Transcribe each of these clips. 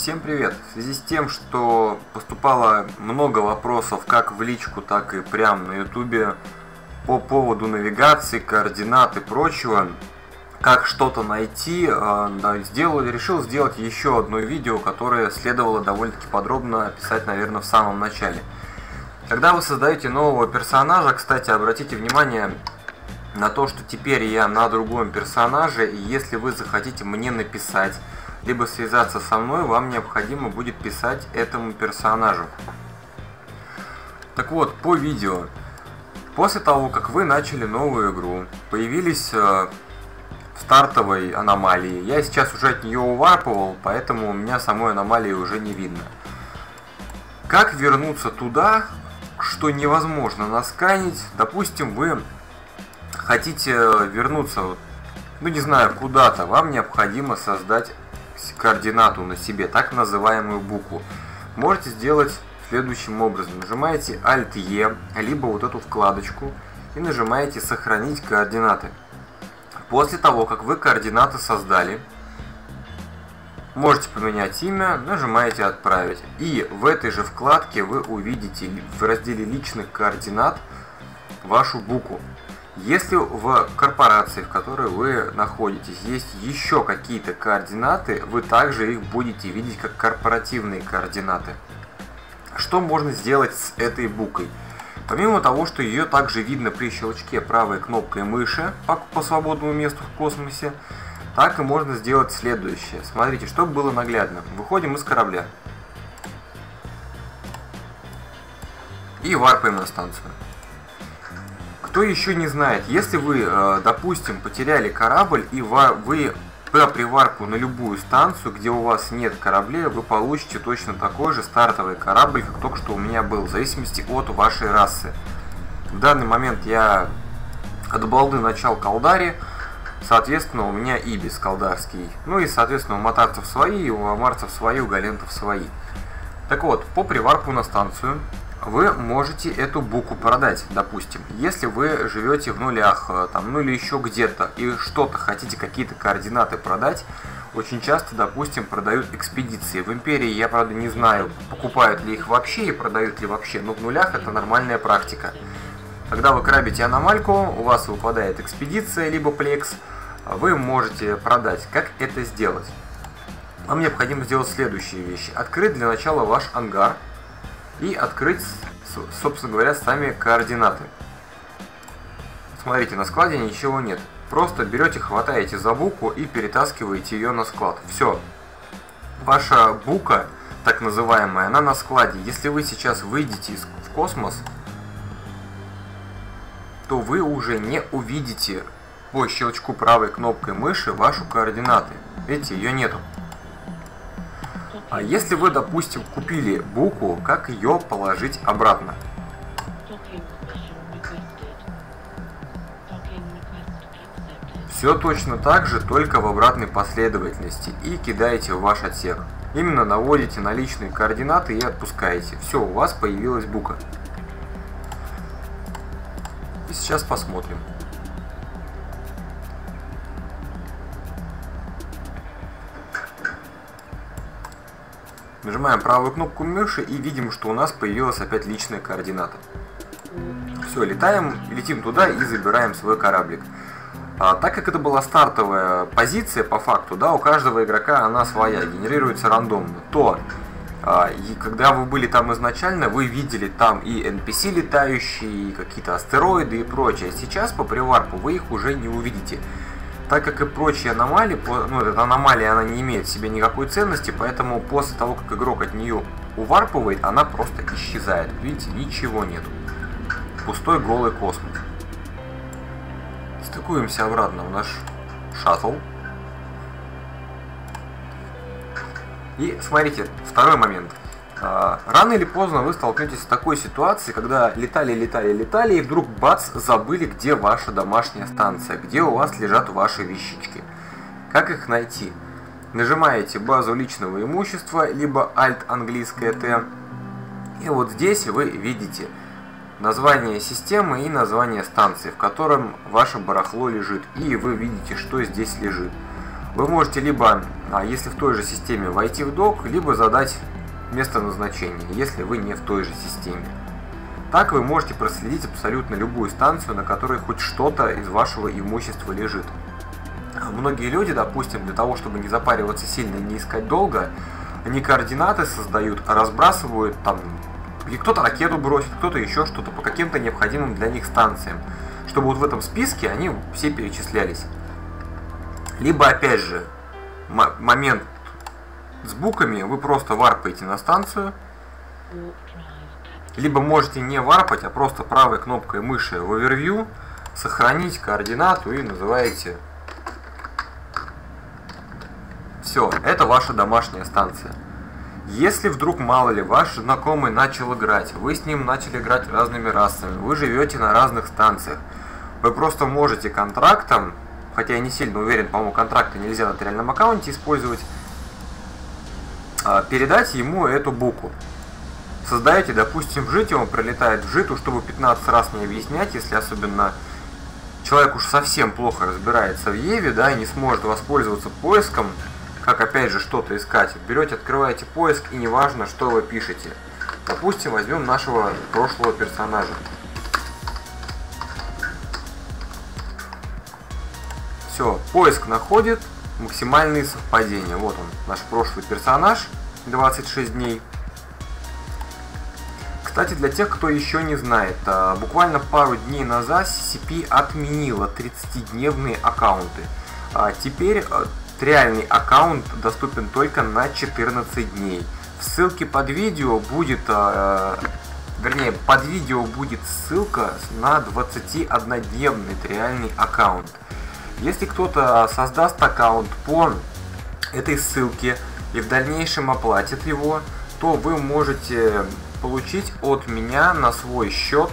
Всем привет! В связи с тем, что поступало много вопросов как в личку, так и прямо на ютубе по поводу навигации, координат и прочего, как что-то найти, э, сделал, решил сделать еще одно видео, которое следовало довольно-таки подробно описать, наверное, в самом начале. Когда вы создаете нового персонажа, кстати, обратите внимание на то, что теперь я на другом персонаже, и если вы захотите мне написать, либо связаться со мной, вам необходимо будет писать этому персонажу. Так вот, по видео. После того, как вы начали новую игру, появились э, стартовой аномалии. Я сейчас уже от нее уварпывал, поэтому у меня самой аномалии уже не видно. Как вернуться туда, что невозможно насканить? Допустим, вы хотите вернуться, ну не знаю, куда-то, вам необходимо создать координату на себе, так называемую букву. Можете сделать следующим образом. Нажимаете Alt-E, либо вот эту вкладочку и нажимаете «Сохранить координаты». После того, как вы координаты создали, можете поменять имя, нажимаете «Отправить». И в этой же вкладке вы увидите в разделе личных координат вашу букву. Если в корпорации, в которой вы находитесь, есть еще какие-то координаты, вы также их будете видеть как корпоративные координаты. Что можно сделать с этой буквой? Помимо того, что ее также видно при щелчке правой кнопкой мыши по, по свободному месту в космосе, так и можно сделать следующее. Смотрите, чтобы было наглядно. Выходим из корабля. И варпаем на станцию. Кто еще не знает, если вы, э, допустим, потеряли корабль и вы по приварку на любую станцию, где у вас нет кораблей, вы получите точно такой же стартовый корабль, как только что у меня был, в зависимости от вашей расы. В данный момент я от балды начал колдари, соответственно у меня ибис колдарский. Ну и соответственно у матарцев свои, у амарцев свои, у галентов свои. Так вот, по приварку на станцию вы можете эту букву продать, допустим. Если вы живете в нулях, э, там, ну или еще где-то, и что-то хотите, какие-то координаты продать, очень часто, допустим, продают экспедиции. В Империи я, правда, не знаю, покупают ли их вообще и продают ли вообще, но в нулях это нормальная практика. Когда вы крабите аномальку, у вас выпадает экспедиция, либо плекс, вы можете продать. Как это сделать? Вам необходимо сделать следующие вещи. Открыть для начала ваш ангар, и открыть, собственно говоря, сами координаты. Смотрите, на складе ничего нет. Просто берете, хватаете за букву и перетаскиваете ее на склад. Все. Ваша бука, так называемая, она на складе. Если вы сейчас выйдете в космос, то вы уже не увидите по щелчку правой кнопкой мыши вашу координаты. Видите, ее нету. А если вы, допустим, купили букву, как ее положить обратно? Все точно так же, только в обратной последовательности и кидаете в ваш отсек. Именно наводите наличные координаты и отпускаете. Все, у вас появилась бука. И сейчас посмотрим. Нажимаем правую кнопку мыши и видим, что у нас появилась опять личная координата. Все, летаем, летим туда и забираем свой кораблик. А, так как это была стартовая позиция, по факту, да, у каждого игрока она своя, генерируется рандомно, то а, и когда вы были там изначально, вы видели там и NPC летающие, и какие-то астероиды и прочее. Сейчас по приварпу вы их уже не увидите так как и прочие аномалии, ну, эта аномалия, она не имеет в себе никакой ценности, поэтому после того, как игрок от нее уварпывает, она просто исчезает. Видите, ничего нету. Пустой голый космос. Стыкуемся обратно в наш шаттл. И смотрите, второй момент. А, рано или поздно вы столкнетесь с такой ситуацией, когда летали, летали, летали, и вдруг бац, забыли, где ваша домашняя станция, где у вас лежат ваши вещички. Как их найти? Нажимаете базу личного имущества, либо Alt английское Т, и вот здесь вы видите название системы и название станции, в котором ваше барахло лежит, и вы видите, что здесь лежит. вы можете либо, а, если в той же системе, войти в док, либо задать место назначения, если вы не в той же системе. Так вы можете проследить абсолютно любую станцию, на которой хоть что-то из вашего имущества лежит. Многие люди, допустим, для того, чтобы не запариваться сильно и не искать долго, они координаты создают, разбрасывают там, и кто-то ракету бросит, кто-то еще что-то по каким-то необходимым для них станциям, чтобы вот в этом списке они все перечислялись. Либо, опять же, момент с буками, вы просто варпаете на станцию, либо можете не варпать, а просто правой кнопкой мыши в овервью сохранить координату и называете все, это ваша домашняя станция. Если вдруг, мало ли, ваш знакомый начал играть, вы с ним начали играть разными расами, вы живете на разных станциях, вы просто можете контрактом, хотя я не сильно уверен, по-моему, контракты нельзя на реальном аккаунте использовать, передать ему эту букву. Создаете, допустим, в жите, он прилетает в житу, чтобы 15 раз не объяснять, если особенно человек уж совсем плохо разбирается в Еве, да, и не сможет воспользоваться поиском, как опять же что-то искать. Берете, открываете поиск и неважно, что вы пишете. Допустим, возьмем нашего прошлого персонажа. Все, поиск находит максимальные совпадения. Вот он, наш прошлый персонаж, 26 дней. Кстати, для тех, кто еще не знает, а, буквально пару дней назад CCP отменила 30-дневные аккаунты. А теперь а, реальный аккаунт доступен только на 14 дней. В ссылке под видео будет, э, вернее, под видео будет ссылка на 21-дневный реальный аккаунт. Если кто-то создаст аккаунт по этой ссылке и в дальнейшем оплатит его, то вы можете получить от меня на свой счет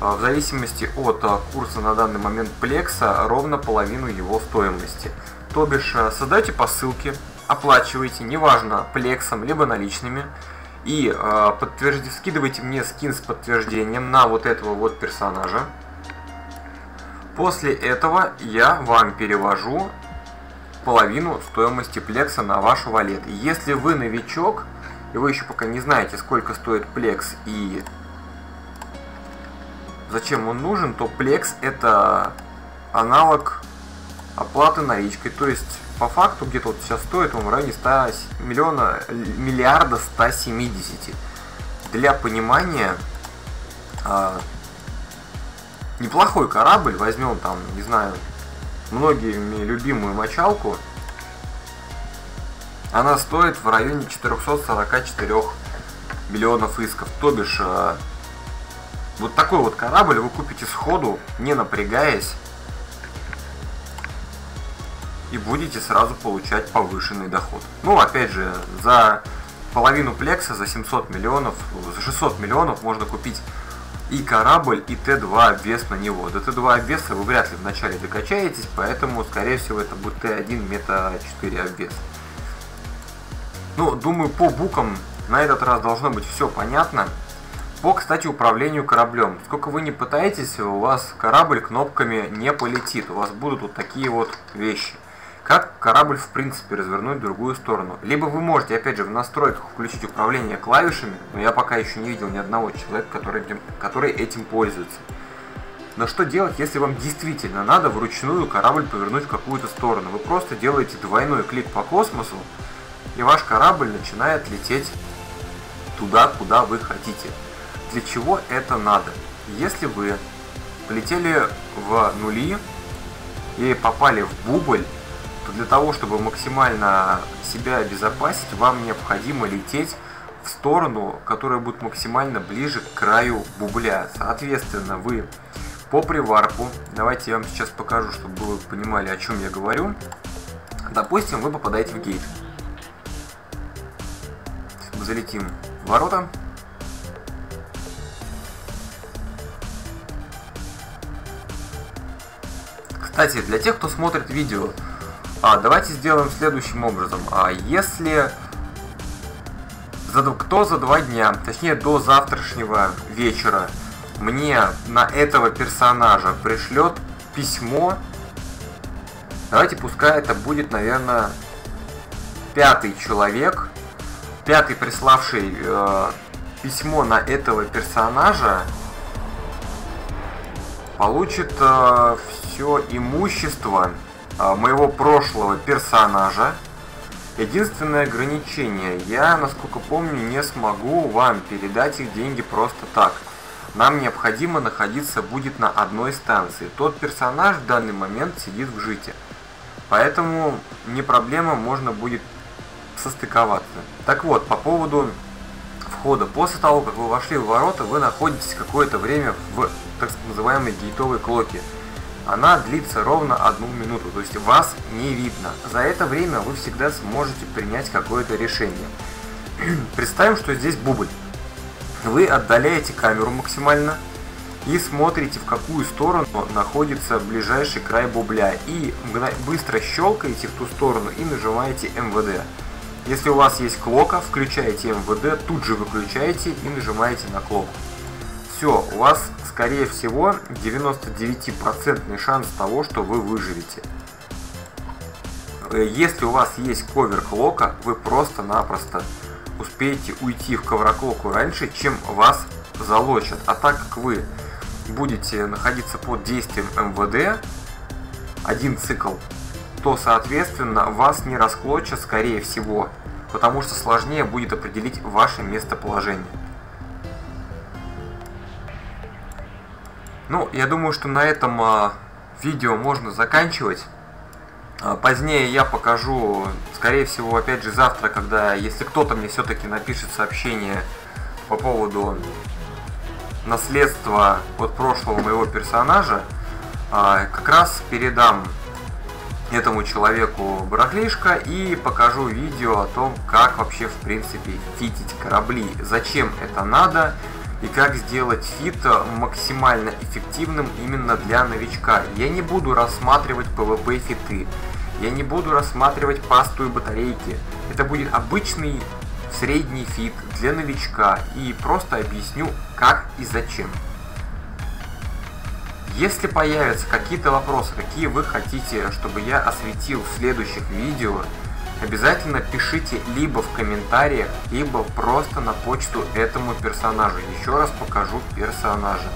в зависимости от курса на данный момент плекса ровно половину его стоимости. То бишь, э, создайте по ссылке, оплачивайте, неважно, плексом, либо наличными, и э, подтвержди, скидывайте мне скин с подтверждением на вот этого вот персонажа. После этого я вам перевожу половину стоимости плекса на ваш валет. Если вы новичок, и вы еще пока не знаете, сколько стоит плекс и зачем он нужен, то плекс это аналог оплаты наличкой. То есть, по факту, где-то вот сейчас стоит он в районе 100 миллиона, миллиарда 170. Для понимания, э, неплохой корабль, возьмем там, не знаю, многими любимую мочалку, она стоит в районе 444 миллионов исков. То бишь, э, вот такой вот корабль вы купите сходу, не напрягаясь, и будете сразу получать повышенный доход. Ну, опять же, за половину плекса, за 700 миллионов, за 600 миллионов можно купить и корабль, и Т2 обвес на него. До Т2 обвеса вы вряд ли вначале докачаетесь, поэтому, скорее всего, это будет Т1 мета 4 обвес. Ну, думаю, по букам на этот раз должно быть все понятно. По, кстати, управлению кораблем. Сколько вы не пытаетесь, у вас корабль кнопками не полетит. У вас будут вот такие вот вещи. Как корабль в принципе развернуть в другую сторону? Либо вы можете, опять же, в настройках включить управление клавишами, но я пока еще не видел ни одного человека, который этим, который этим пользуется. Но что делать, если вам действительно надо вручную корабль повернуть в какую-то сторону? Вы просто делаете двойной клик по космосу, и ваш корабль начинает лететь туда, куда вы хотите. Для чего это надо? Если вы полетели в нули и попали в бубль, то для того, чтобы максимально себя обезопасить, вам необходимо лететь в сторону, которая будет максимально ближе к краю бубля. Соответственно, вы по приварку, давайте я вам сейчас покажу, чтобы вы понимали, о чем я говорю. Допустим, вы попадаете в гейт. Залетим в ворота. Кстати, для тех, кто смотрит видео, а, давайте сделаем следующим образом. А, если за, кто за два дня, точнее до завтрашнего вечера, мне на этого персонажа пришлет письмо Давайте пускай это будет, наверное, пятый человек, пятый приславший э, письмо на этого персонажа, получит э, все имущество моего прошлого персонажа. Единственное ограничение, я, насколько помню, не смогу вам передать их деньги просто так. Нам необходимо находиться будет на одной станции. Тот персонаж в данный момент сидит в жите. Поэтому не проблема, можно будет состыковаться. Так вот, по поводу входа. После того, как вы вошли в ворота, вы находитесь какое-то время в так называемой гейтовой клоке. Она длится ровно одну минуту, то есть вас не видно. За это время вы всегда сможете принять какое-то решение. Представим, что здесь бубль. Вы отдаляете камеру максимально и смотрите, в какую сторону находится ближайший край бубля. И быстро щелкаете в ту сторону и нажимаете МВД. Если у вас есть клока, включаете МВД, тут же выключаете и нажимаете на клоку. Все, у вас скорее всего 99% шанс того, что вы выживете. Э, если у вас есть ковер клока, вы просто-напросто успеете уйти в ковроклоку раньше, чем вас залочат. А так как вы будете находиться под действием МВД, один цикл то, соответственно, вас не расклочат, скорее всего, потому что сложнее будет определить ваше местоположение. Ну, я думаю, что на этом а, видео можно заканчивать. А, позднее я покажу, скорее всего, опять же завтра, когда, если кто-то мне все-таки напишет сообщение по поводу наследства от прошлого моего персонажа, а, как раз передам этому человеку барахлишко и покажу видео о том, как вообще в принципе фитить корабли, зачем это надо и как сделать фит максимально эффективным именно для новичка. Я не буду рассматривать PvP фиты, я не буду рассматривать пасту и батарейки. Это будет обычный средний фит для новичка и просто объясню как и зачем. Если появятся какие-то вопросы, какие вы хотите, чтобы я осветил в следующих видео, обязательно пишите либо в комментариях, либо просто на почту этому персонажу. Еще раз покажу персонажа.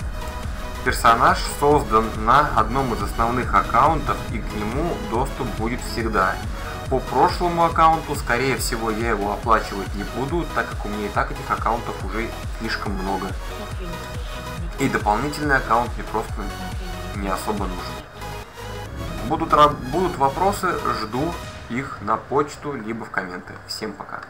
Персонаж создан на одном из основных аккаунтов и к нему доступ будет всегда. По прошлому аккаунту, скорее всего, я его оплачивать не буду, так как у меня и так этих аккаунтов уже слишком много. И дополнительный аккаунт мне просто не особо нужен. Будут, будут вопросы, жду их на почту, либо в комменты. Всем пока.